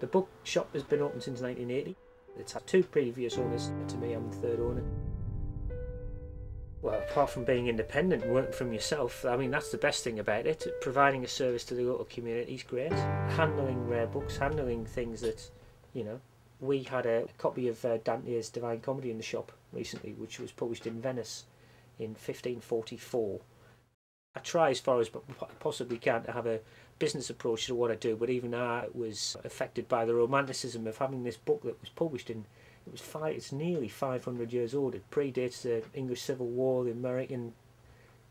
The bookshop has been open since 1980. It's had two previous owners. To me, I'm the third owner. Well, apart from being independent and working from yourself, I mean, that's the best thing about it. Providing a service to the local community is great. Handling rare books, handling things that, you know, we had a copy of uh, Dante's Divine Comedy in the shop recently, which was published in Venice in 1544. I try as far as I possibly can to have a business approach to what I do, but even I was affected by the romanticism of having this book that was published in it was five, it's nearly 500 years old. It predates the English Civil War, the American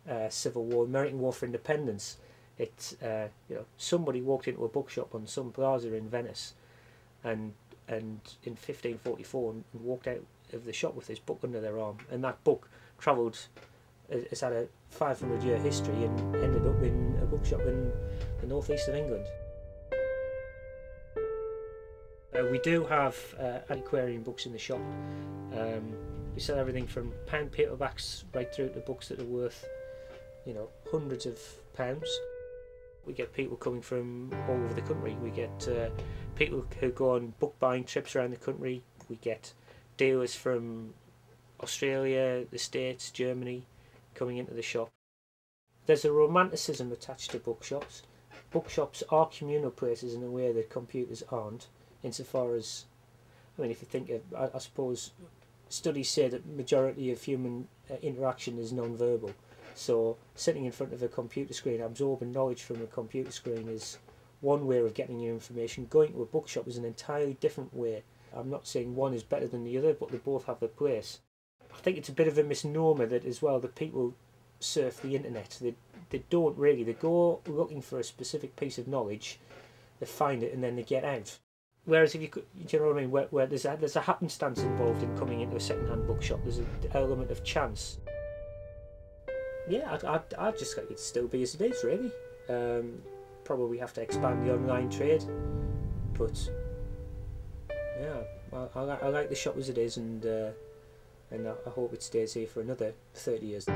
uh, Civil War, American War for Independence. It, uh, you know, somebody walked into a bookshop on some plaza in Venice, and and in 1544 and, walked out of the shop with this book under their arm, and that book travelled. It's had a 500 year history and ended up in a bookshop in the northeast of England. Uh, we do have uh, antiquarian books in the shop. Um, we sell everything from pound paperbacks right through to books that are worth, you know, hundreds of pounds. We get people coming from all over the country. We get uh, people who go on book buying trips around the country. We get dealers from Australia, the States, Germany coming into the shop. There's a romanticism attached to bookshops. Bookshops are communal places in a way that computers aren't insofar as, I mean, if you think of, I, I suppose, studies say that majority of human uh, interaction is non-verbal. So sitting in front of a computer screen, absorbing knowledge from a computer screen is one way of getting your information. Going to a bookshop is an entirely different way. I'm not saying one is better than the other, but they both have their place. I think it's a bit of a misnomer that as well the people surf the internet. They, they don't really. They go looking for a specific piece of knowledge, they find it, and then they get out. Whereas if you could, you know what I mean, where, where there's a there's a happenstance involved in coming into a second-hand bookshop. There's an element of chance. Yeah, I'd, I'd, I'd just like it to still be as it is, really. Um, probably have to expand the online trade, but yeah, I, I, I like the shop as it is, and uh, and I, hope it stays here for another thirty years.